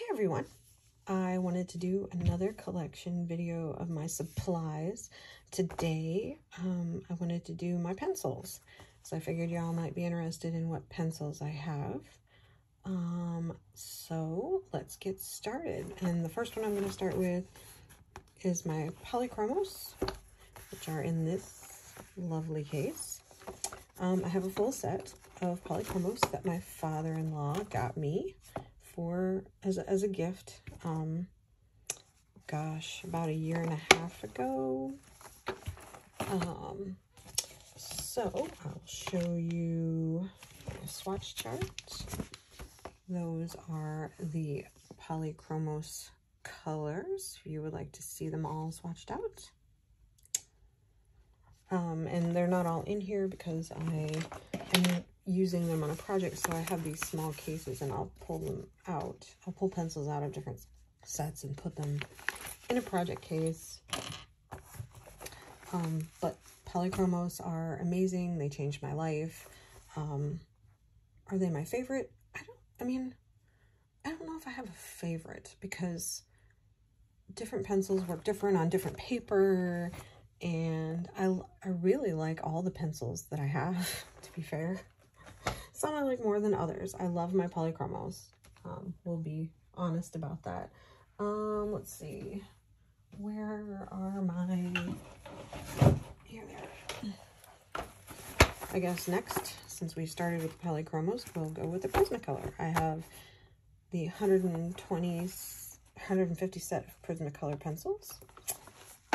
Hey everyone! I wanted to do another collection video of my supplies. Today, um, I wanted to do my pencils. So I figured y'all might be interested in what pencils I have. Um, so let's get started. And the first one I'm going to start with is my Polychromos, which are in this lovely case. Um, I have a full set of Polychromos that my father-in-law got me for as a, as a gift. Um, gosh, about a year and a half ago. Um, so I'll show you a swatch chart. Those are the Polychromos colors, if you would like to see them all swatched out. Um, and they're not all in here because I am using them on a project, so I have these small cases and I'll pull them out. I'll pull pencils out of different sets and put them in a project case. Um, but Polychromos are amazing. They changed my life. Um, are they my favorite? I don't, I mean, I don't know if I have a favorite because different pencils work different on different paper and I, I really like all the pencils that I have, to be fair. Some I like more than others. I love my polychromos. Um, we'll be honest about that. Um, let's see. Where are my... Here they are. I guess next, since we started with polychromos, we'll go with the Prismacolor. I have the 120, 150 set of Prismacolor pencils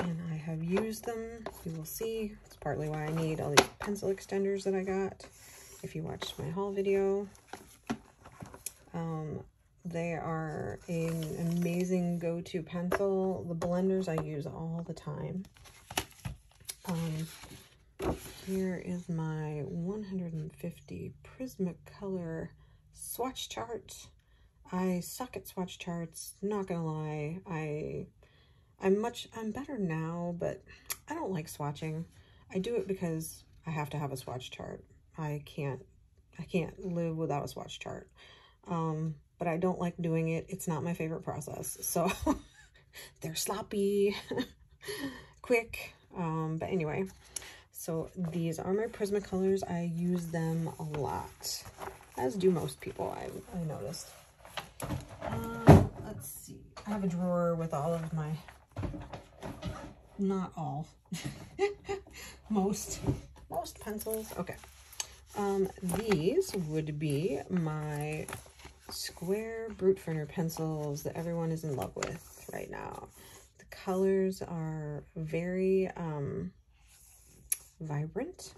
and I have used them. You will see. It's partly why I need all these pencil extenders that I got. If you watched my haul video, um, they are an amazing go-to pencil. The blenders I use all the time. Um, here is my 150 Prismacolor swatch chart. I suck at swatch charts, not gonna lie. I I'm much, I'm better now, but I don't like swatching. I do it because I have to have a swatch chart. I can't, I can't live without a swatch chart. Um, but I don't like doing it. It's not my favorite process. So they're sloppy, quick. Um, but anyway, so these are my Prismacolors. I use them a lot, as do most people, I, I noticed. Uh, let's see. I have a drawer with all of my not all. most. Most pencils. Okay. Um, these would be my square Brutfuner pencils that everyone is in love with right now. The colors are very um, vibrant.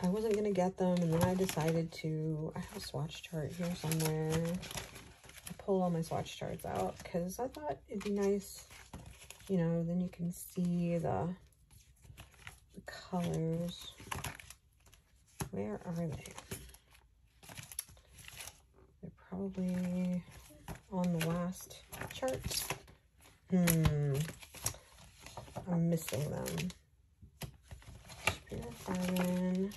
I wasn't going to get them, and then I decided to... I have a swatch chart here somewhere pull all my swatch charts out because I thought it'd be nice, you know, then you can see the, the colors. Where are they? They're probably on the last chart. Hmm. I'm missing them. Spirit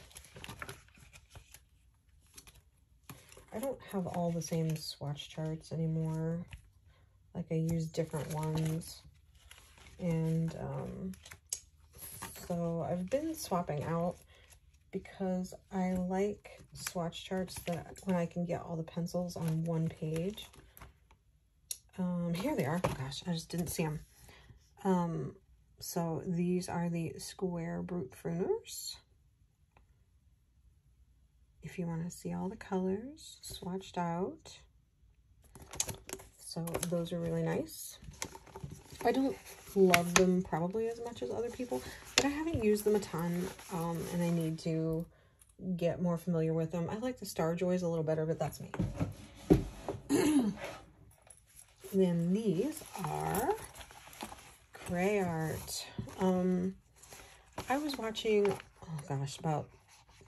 I don't have all the same swatch charts anymore. Like I use different ones. And um, so I've been swapping out because I like swatch charts that when I can get all the pencils on one page. Um, here they are. Oh gosh, I just didn't see them. Um, so these are the square Brutfuners if you want to see all the colors swatched out. So those are really nice. I don't love them probably as much as other people, but I haven't used them a ton, um, and I need to get more familiar with them. I like the Starjoys a little better, but that's me. then these are Cray-Art. Um, I was watching, oh gosh, about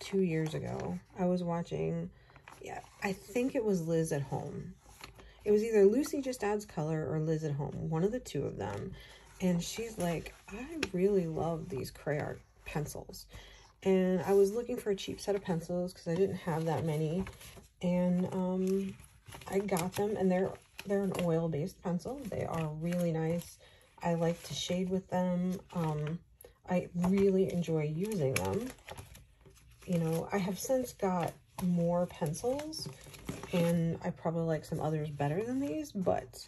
two years ago. I was watching, yeah, I think it was Liz at Home. It was either Lucy Just Adds Color or Liz at Home, one of the two of them. And she's like, I really love these Cray-Art pencils. And I was looking for a cheap set of pencils because I didn't have that many. And um, I got them and they're they're an oil-based pencil. They are really nice. I like to shade with them. Um, I really enjoy using them. You know, I have since got more pencils and I probably like some others better than these, but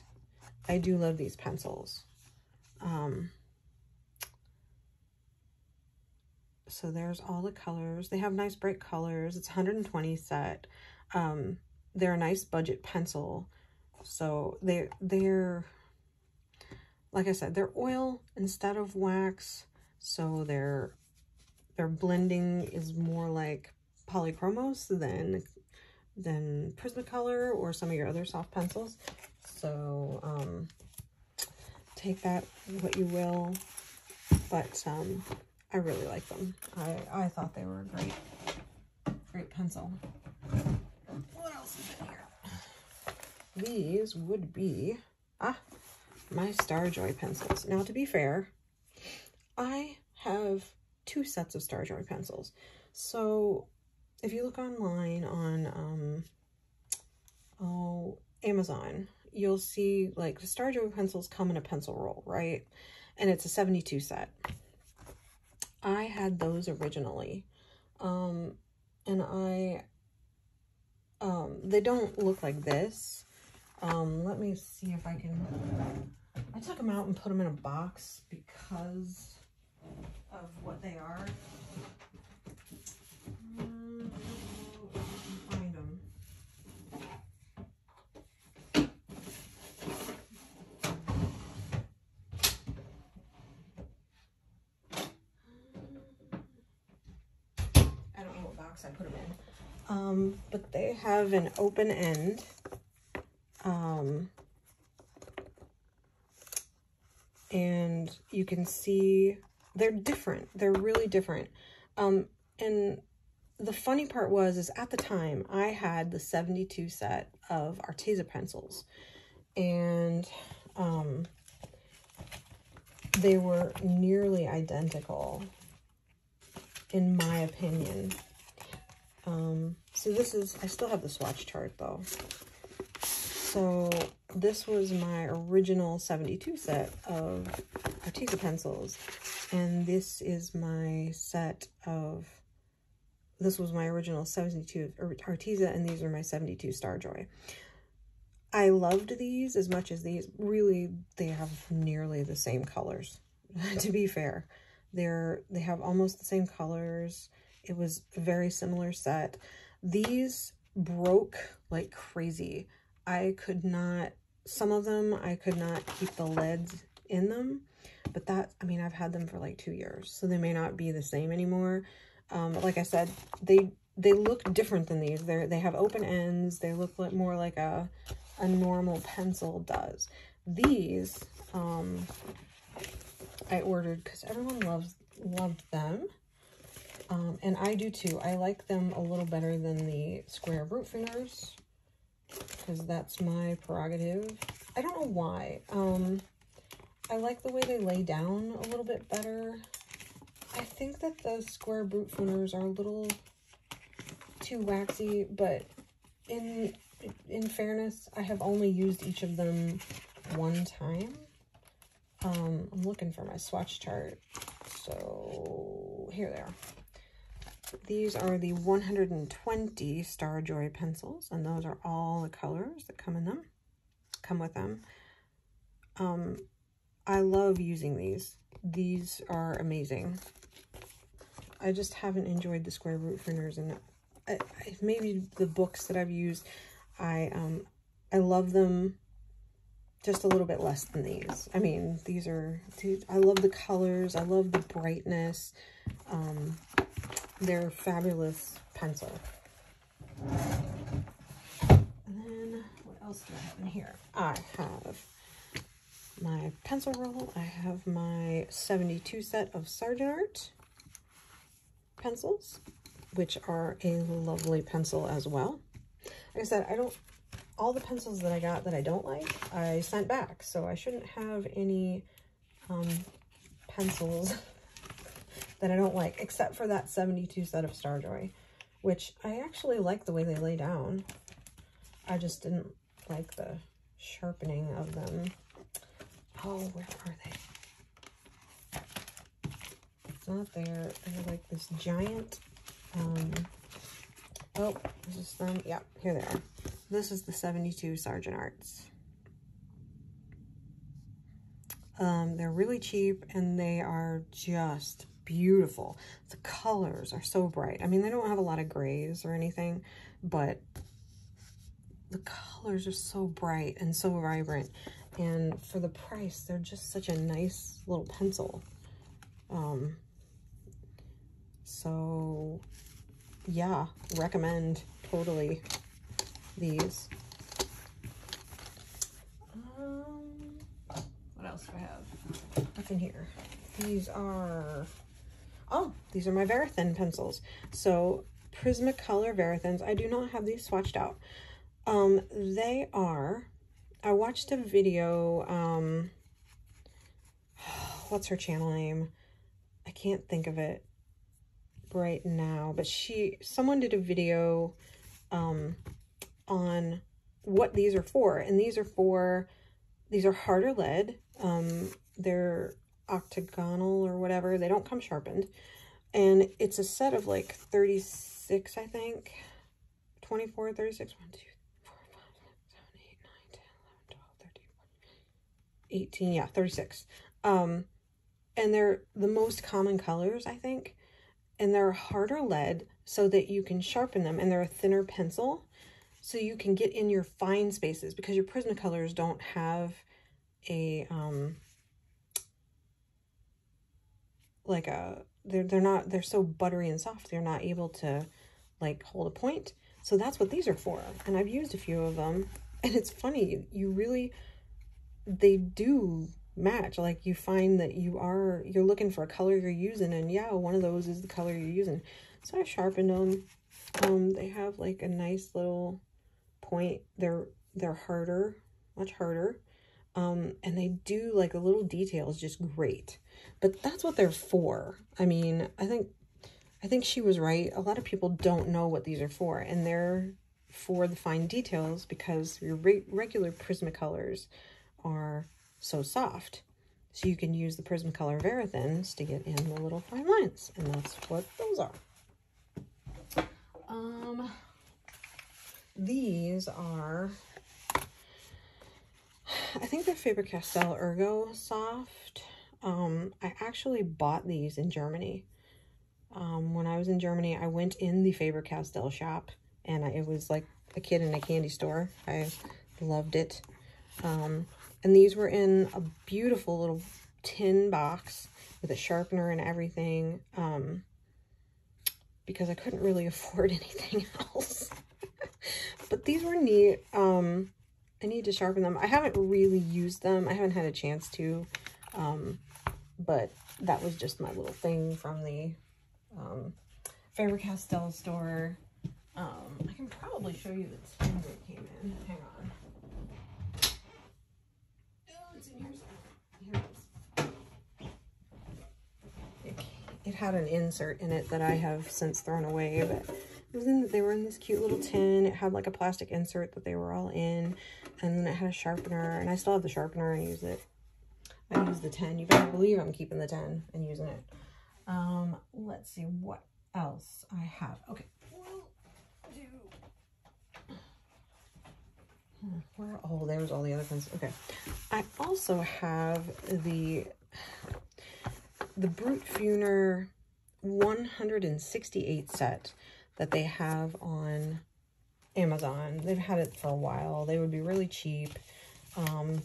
I do love these pencils. Um, so there's all the colors. They have nice bright colors. It's 120 set. Um, they're a nice budget pencil. So they they're like I said, they're oil instead of wax. So their their blending is more like polychromos than than Prismacolor or some of your other soft pencils. So um, take that what you will. But um, I really like them. I, I thought they were a great, great pencil. What else is in here? These would be, ah, my Starjoy pencils. Now, to be fair, I have two sets of Starjoy pencils. So, if you look online on, um, oh, Amazon, you'll see, like, the Starjoy pencils come in a pencil roll, right? And it's a 72 set. I had those originally. Um, and I, um, they don't look like this. Um, let me see if I can, I took them out and put them in a box because of what they are. Um, find them. I don't know what box I put them in. Um, but they have an open end. Um, and you can see they're different. They're really different. Um, and the funny part was, is at the time I had the 72 set of Arteza pencils and, um, they were nearly identical in my opinion. Um, so this is, I still have the swatch chart though. So this was my original 72 set of Arteza pencils. And this is my set of, this was my original 72 Arteza and these are my 72 Starjoy. I loved these as much as these. Really, they have nearly the same colors, to be fair. They're, they have almost the same colors. It was a very similar set. These broke like crazy. I could not, some of them, I could not keep the lids in them. But that, I mean, I've had them for like two years, so they may not be the same anymore. Um, but like I said, they they look different than these. They they have open ends. They look like more like a a normal pencil does. These um, I ordered because everyone loves loved them. Um, and I do too. I like them a little better than the square Brutfuners because that's my prerogative. I don't know why. Um, I like the way they lay down a little bit better. I think that the square Brutfuners are a little too waxy, but in in fairness, I have only used each of them one time. Um, I'm looking for my swatch chart. So here they are. These are the 120 Starjoy pencils, and those are all the colors that come in them, come with them. Um, I love using these. These are amazing. I just haven't enjoyed the square Brutfuners, and I, I, maybe the books that I've used, I um, I love them just a little bit less than these. I mean, these are, I love the colors. I love the brightness. Um, they're fabulous pencil. And then what else do I have in here? I have my pencil roll. I have my 72 set of Sargent Art pencils, which are a lovely pencil as well. Like I said, I don't, all the pencils that I got that I don't like, I sent back. So I shouldn't have any um, pencils that I don't like, except for that 72 set of Starjoy, which I actually like the way they lay down. I just didn't like the sharpening of them. Oh, where are they? It's not there. They're like this giant, um, oh, this is them. Yeah, here they are. This is the 72 Sargent Arts. Um, they're really cheap and they are just beautiful. The colors are so bright. I mean, they don't have a lot of grays or anything, but the colors are so bright and so vibrant. And for the price, they're just such a nice little pencil. Um, so yeah, recommend totally these. Um, what else do I have? What's in here? These are, oh, these are my Verithin pencils. So Prismacolor Verithins. I do not have these swatched out. Um, they are, I watched a video, um, what's her channel name? I can't think of it right now, but she, someone did a video, um, on what these are for. And these are for, these are harder lead. Um, they're octagonal or whatever. They don't come sharpened. And it's a set of like 36, I think. 24, 36, 1, 2, 18, yeah, 36. Um, and they're the most common colors, I think. And they're harder lead so that you can sharpen them. And they're a thinner pencil so you can get in your fine spaces because your Prismacolors don't have a, um, like a, they're, they're not, they're so buttery and soft. They're not able to like hold a point. So that's what these are for. And I've used a few of them. And it's funny, you really they do match. Like you find that you are, you're looking for a color you're using and yeah, one of those is the color you're using. So I sharpened them. Um, they have like a nice little point. They're, they're harder, much harder. Um, and they do like the little details just great. But that's what they're for. I mean, I think, I think she was right. A lot of people don't know what these are for and they're for the fine details because your re regular Prismacolors are so soft. So you can use the Prismacolor Verithins to get in the little fine lines. And that's what those are. Um, these are, I think they're Faber-Castell Ergo Soft. Um, I actually bought these in Germany. Um, when I was in Germany, I went in the Faber-Castell shop and I, it was like a kid in a candy store. I loved it. Um, and these were in a beautiful little tin box with a sharpener and everything. Um, because I couldn't really afford anything else. but these were neat. Um, I need to sharpen them. I haven't really used them. I haven't had a chance to. Um, but that was just my little thing from the um, Faber-Castell store. Um, I can probably show you the tin that came in. Hang on. Had an insert in it that I have since thrown away, but it was in, they were in this cute little tin. It had like a plastic insert that they were all in, and then it had a sharpener, and I still have the sharpener and use it. I use the 10. You better believe I'm keeping the 10 and using it. Um, let's see what else I have. Okay. Where, oh, there's all the other pencils. Okay. I also have the the Brutfuner 168 set that they have on Amazon. They've had it for a while. They would be really cheap. Um,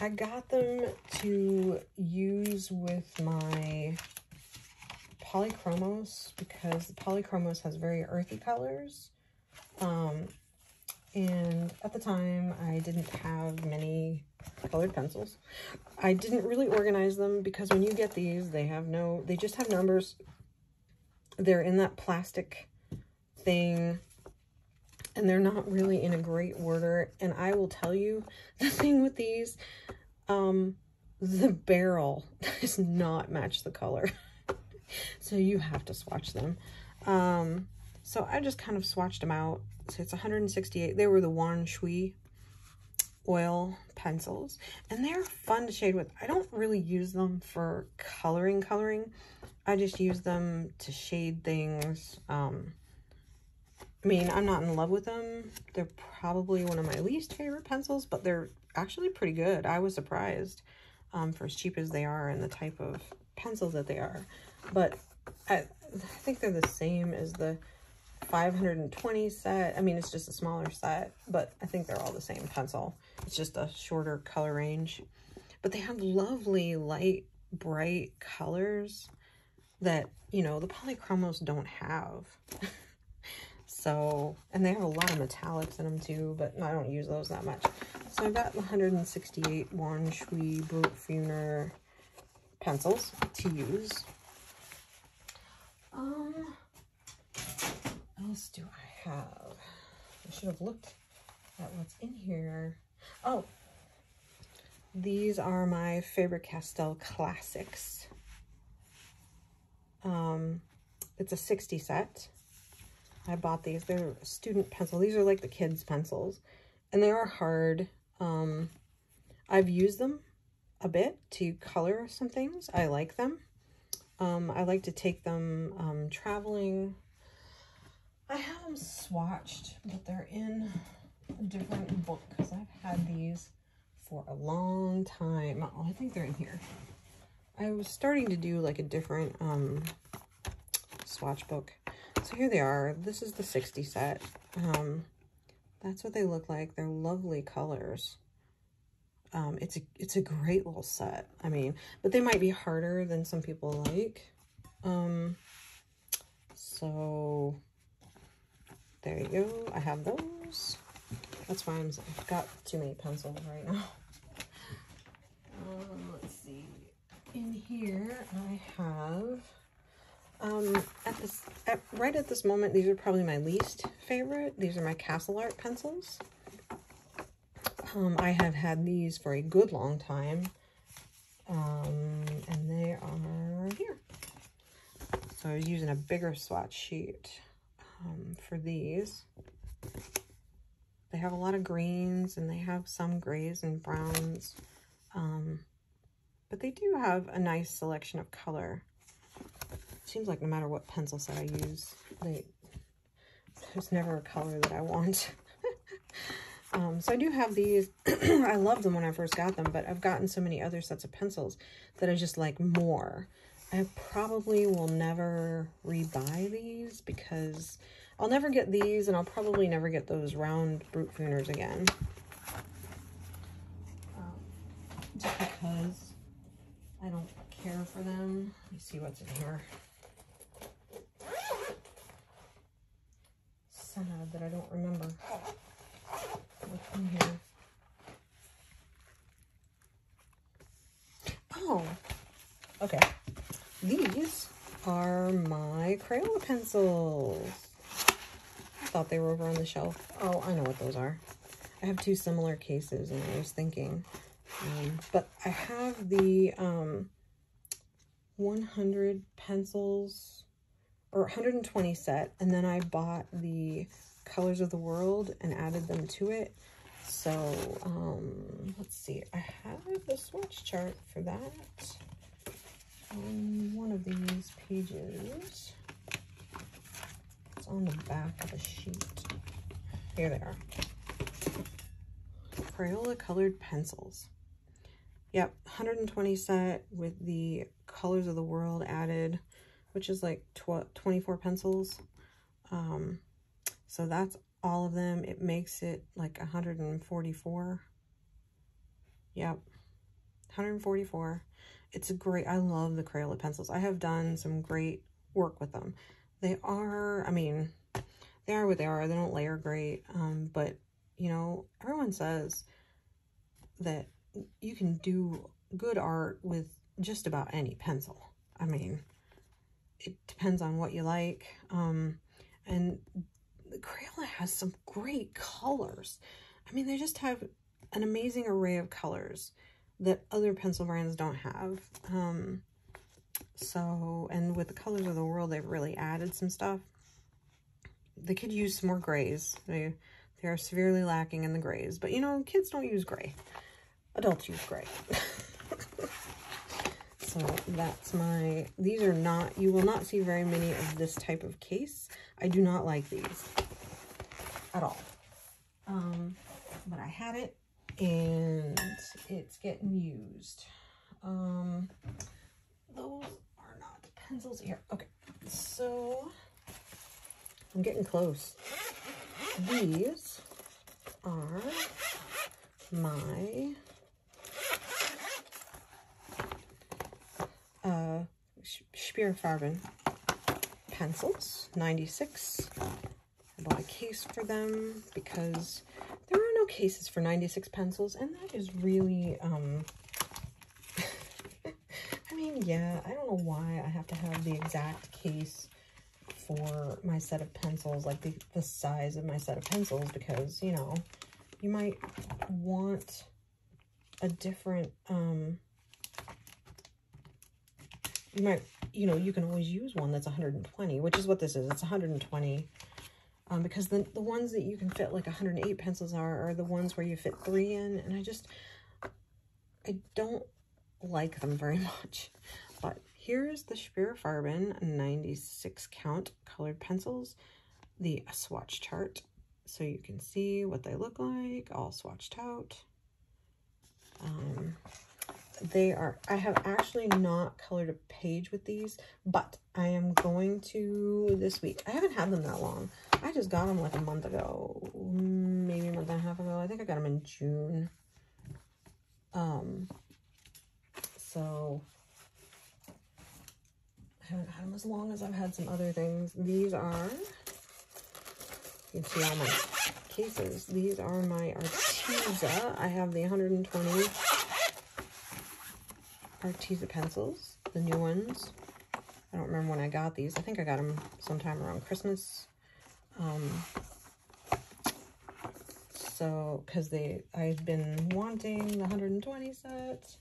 I got them to use with my Polychromos because the Polychromos has very earthy colors. Um, and at the time, I didn't have many colored pencils. I didn't really organize them because when you get these, they have no, they just have numbers. They're in that plastic thing and they're not really in a great order. And I will tell you, the thing with these, um, the barrel does not match the color. so you have to swatch them. Um, So I just kind of swatched them out. So it's 168. They were the Wan Shui oil pencils and they're fun to shade with. I don't really use them for coloring coloring. I just use them to shade things. Um, I mean, I'm not in love with them. They're probably one of my least favorite pencils, but they're actually pretty good. I was surprised um, for as cheap as they are and the type of pencils that they are. But I, I think they're the same as the 520 set. I mean, it's just a smaller set, but I think they're all the same pencil. It's just a shorter color range. But they have lovely, light, bright colors that, you know, the polychromos don't have. so, and they have a lot of metallics in them too, but I don't use those that much. So I've got 168 Wan Shui pencils to use. Um, what else do I have? I should have looked at what's in here. Oh, these are my Faber-Castell Classics. Um, it's a 60 set. I bought these. They're student pencil. These are like the kids' pencils. And they are hard. Um, I've used them a bit to color some things. I like them. Um, I like to take them um, traveling. I have them swatched, but they're in different book because I've had these for a long time. Oh, I think they're in here. I was starting to do like a different um, swatch book. So here they are. This is the 60 set. Um, that's what they look like. They're lovely colors. Um, it's a it's a great little set. I mean, but they might be harder than some people like. Um, so there you go. I have those. That's why I'm, I've got too many pencils right now. Um, let's see. In here, I have, um, at this, at, right at this moment, these are probably my least favorite. These are my Castle Art pencils. Um, I have had these for a good long time. Um, and they are here. So I was using a bigger swatch sheet um, for these. They have a lot of greens and they have some grays and browns. Um, but they do have a nice selection of color. seems like no matter what pencil set I use, they, there's never a color that I want. um, so I do have these. I loved them when I first got them, but I've gotten so many other sets of pencils that I just like more. I probably will never rebuy these because I'll never get these, and I'll probably never get those round brute Brutfuners again. Um, just because I don't care for them. Let me see what's in here. Sad that I don't remember what's in here. Oh, okay. These are my Crayola pencils thought they were over on the shelf. Oh, I know what those are. I have two similar cases and I was thinking. Um, but I have the um, 100 pencils or 120 set and then I bought the Colors of the World and added them to it. So, um, let's see. I have the swatch chart for that on one of these pages on the back of the sheet. Here they are. Crayola colored pencils. Yep, 120 set with the colors of the world added, which is like 24 pencils. Um, so that's all of them. It makes it like 144. Yep, 144. It's a great, I love the Crayola pencils. I have done some great work with them. They are, I mean, they are what they are. They don't layer great. Um, but, you know, everyone says that you can do good art with just about any pencil. I mean, it depends on what you like. Um, and the Crayola has some great colors. I mean, they just have an amazing array of colors that other pencil brands don't have. Um, so, and with the colors of the world, they've really added some stuff. they could use some more grays. They, they are severely lacking in the grays. But, you know, kids don't use gray. Adults use gray. so that's my, these are not, you will not see very many of this type of case. I do not like these at all. Um, but I had it and it's getting used. Um, those are not pencils here. Okay, so I'm getting close. These are my uh, Spirfarben pencils, 96. I bought a case for them because there are no cases for 96 pencils, and that is really, um, yeah, I don't know why I have to have the exact case for my set of pencils, like the, the size of my set of pencils, because, you know, you might want a different, um, you might, you know, you can always use one that's 120, which is what this is. It's 120. Um, because the, the ones that you can fit like 108 pencils are, are the ones where you fit three in. And I just, I don't like them very much. But here's the Spirfarben 96 count colored pencils, the swatch chart. So you can see what they look like, all swatched out. Um, they are, I have actually not colored a page with these, but I am going to this week. I haven't had them that long. I just got them like a month ago, maybe a month and a half ago. I think I got them in June. Um, so I haven't had them as long as I've had some other things. These are, you can see all my cases. These are my Arteza. I have the 120 Arteza pencils, the new ones. I don't remember when I got these. I think I got them sometime around Christmas. Um, so, because they, I've been wanting the 120 set.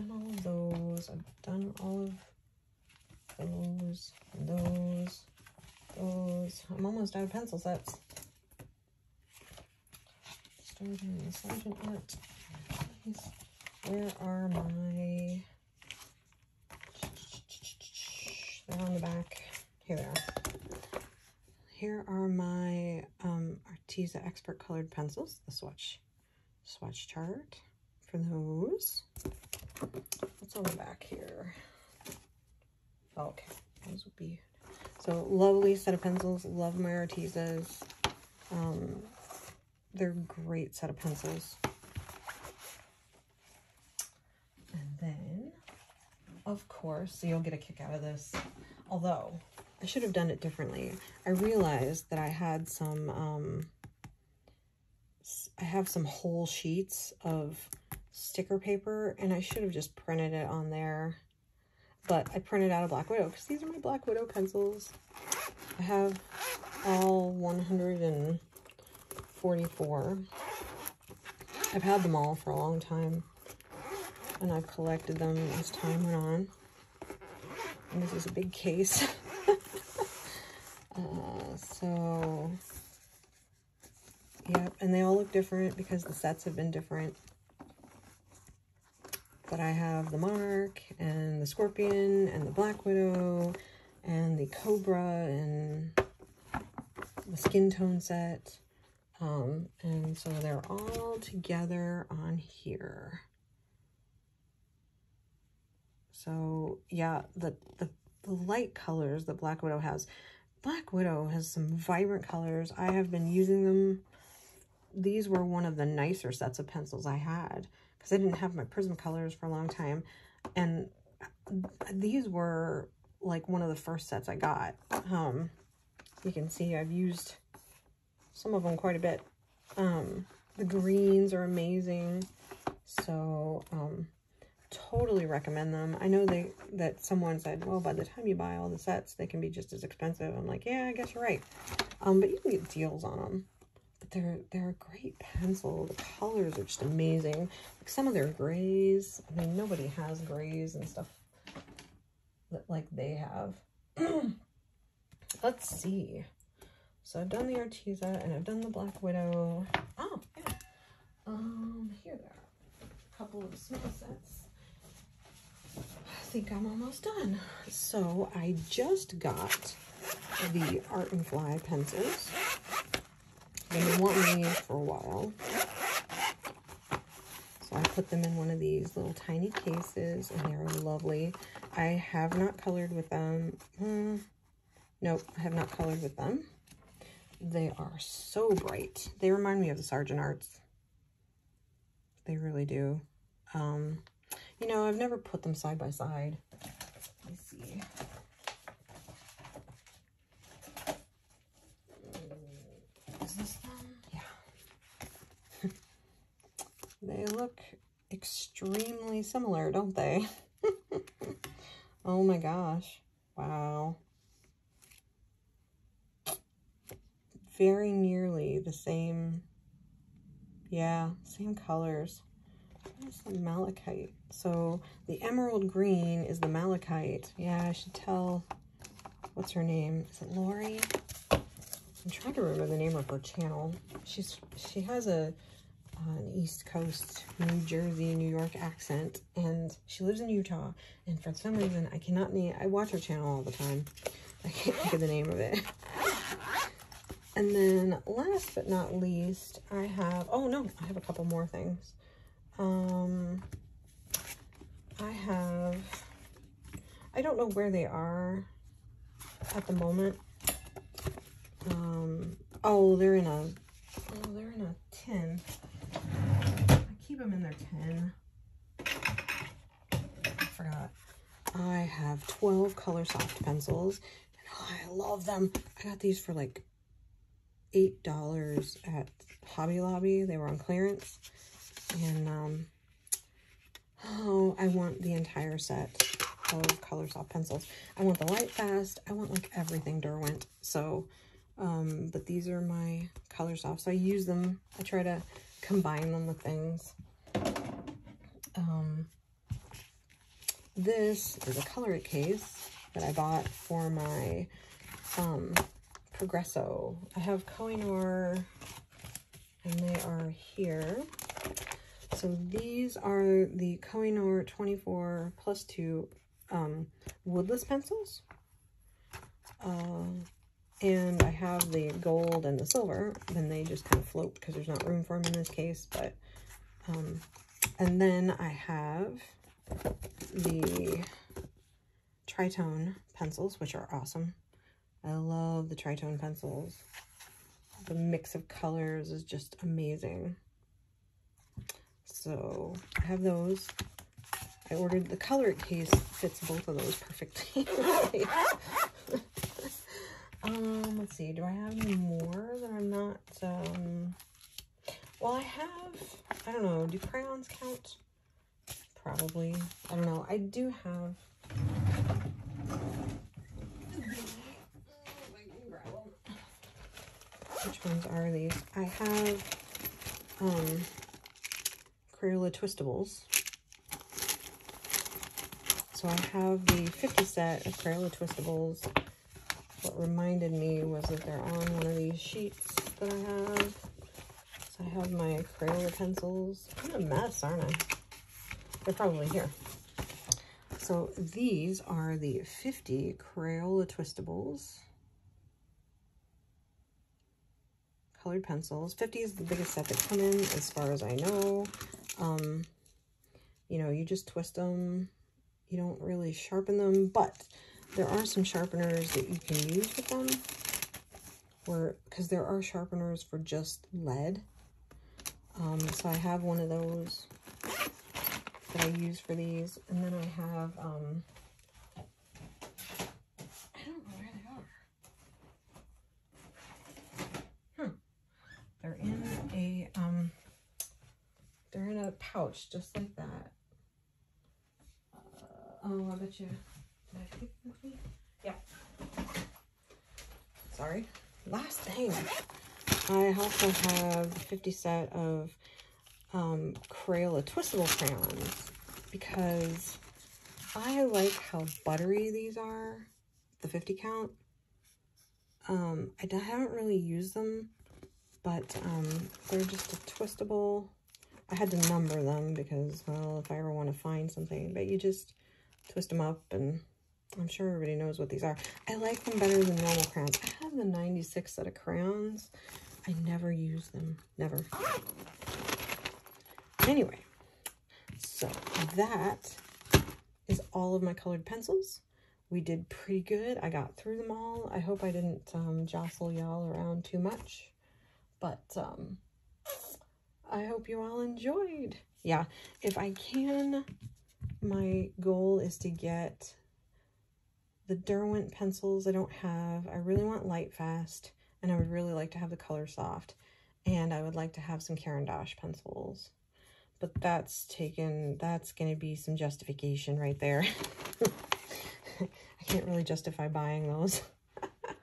Done all of those. I've done all of those, those, those. I'm almost out of pencil sets. Starting the Sargent Art. Where are my... They're on the back. Here they are. Here are my um, Arteza Expert Colored Pencils, the swatch, swatch chart for those. What's on the back here? Okay, those would be... So, lovely set of pencils. Love my Artezas. Um, they're great set of pencils. And then, of course, you'll get a kick out of this. Although, I should have done it differently. I realized that I had some, um, I have some whole sheets of sticker paper, and I should have just printed it on there. But I printed out a Black Widow, because these are my Black Widow pencils. I have all 144. I've had them all for a long time and I've collected them as time went on. And this is a big case. uh, so, yep, and they all look different because the sets have been different. But I have the Monarch and the Scorpion and the Black Widow and the Cobra and the skin tone set. Um, and so they're all together on here. So yeah, the, the, the light colors that Black Widow has. Black Widow has some vibrant colors. I have been using them. These were one of the nicer sets of pencils I had because I didn't have my Prismacolors for a long time. And these were like one of the first sets I got. Um, you can see I've used some of them quite a bit. Um, the greens are amazing. So, um, totally recommend them. I know they that someone said, well, by the time you buy all the sets, they can be just as expensive. I'm like, yeah, I guess you're right. Um, but you can get deals on them. They're they're a great pencil. The colors are just amazing. Like some of their grays. I mean, nobody has grays and stuff that like they have. let's see. So I've done the Arteza and I've done the Black Widow. Oh, yeah. Um, here they are. A couple of small sets. I think I'm almost done. So I just got the Art and Fly pencils. They've been wanting for a while. So I put them in one of these little tiny cases and they're lovely. I have not colored with them. Hmm. Nope, I have not colored with them. They are so bright. They remind me of the Sargent Arts. They really do. Um, you know, I've never put them side by side. Let me see. Is this them? Yeah. They look extremely similar, don't they? oh my gosh. Wow. very nearly the same, yeah, same colors. The malachite? So the emerald green is the malachite. Yeah, I should tell, what's her name? Is it Lori? I'm trying to remember the name of her channel. She's She has a an East Coast, New Jersey, New York accent, and she lives in Utah, and for some reason, I cannot name, I watch her channel all the time. I can't think of the name of it. And then last but not least, I have, oh no, I have a couple more things. Um, I have, I don't know where they are at the moment. Um, oh, they're in a, oh, they're in a tin. I keep them in their tin. I forgot. I have 12 Coloursoft pencils. And I love them. I got these for like $8 at Hobby Lobby. They were on clearance. And, um, oh, I want the entire set of Coloursoft pencils. I want the Light Fast. I want, like, everything Derwent. So, um, but these are my Coloursoft. So I use them. I try to combine them with things. Um, this is a color case that I bought for my um, Progresso. I have Kohinoor, and they are here. So these are the Kohinoor 24 plus 2 um, woodless pencils. Uh, and I have the gold and the silver, and they just kind of float because there's not room for them in this case. But, um, and then I have the tritone pencils, which are awesome. I love the tritone pencils. The mix of colors is just amazing. So I have those. I ordered the color case fits both of those perfectly. um, let's see. Do I have any more that I'm not? Um, well, I have. I don't know. Do crayons count? Probably. I don't know. I do have which ones are these? I have um, Crayola Twistables. So I have the 50 set of Crayola Twistables. What reminded me was that they're on one of these sheets that I have. So I have my Crayola pencils. I'm a mess, aren't I? They're probably here. So these are the 50 Crayola Twistables. colored pencils. 50 is the biggest set that come in as far as I know. Um, you know, you just twist them. You don't really sharpen them, but there are some sharpeners that you can use with them. Where, because there are sharpeners for just lead. Um, so I have one of those that I use for these. And then I have, um, I don't know where they are. Hmm, They're in a, um, they're in a pouch just like that. Uh, oh, I bet you, Yeah. Sorry. Last thing. I also have the 50 set of um, Crayola Twistable crayons because I like how buttery these are, the 50 count. Um, I haven't really used them, but um, they're just a twistable. I had to number them because, well, if I ever want to find something, but you just twist them up and I'm sure everybody knows what these are. I like them better than normal crayons. I have the 96 set of crayons. I never use them. Never. Anyway, so that is all of my colored pencils. We did pretty good. I got through them all. I hope I didn't um, jostle y'all around too much. But um, I hope you all enjoyed. Yeah, if I can, my goal is to get the Derwent pencils I don't have. I really want Lightfast, and I would really like to have the Coloursoft. And I would like to have some Caran d'Ache pencils. But that's taken, that's going to be some justification right there. I can't really justify buying those.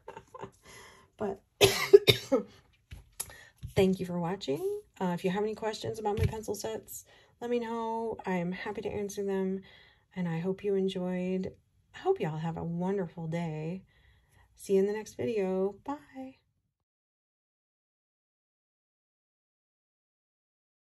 but thank you for watching. Uh, if you have any questions about my pencil sets, let me know. I'm happy to answer them. And I hope you enjoyed. I hope y'all have a wonderful day. See you in the next video. Bye.